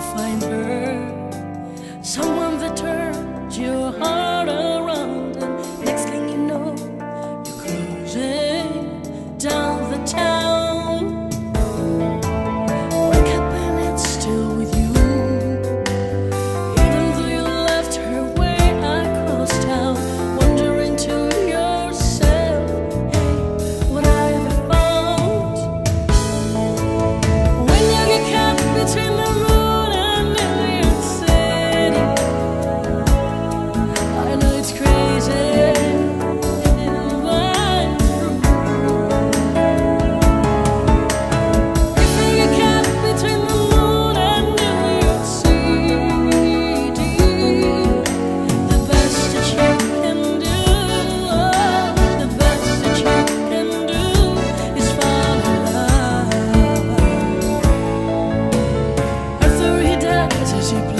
find multiplie.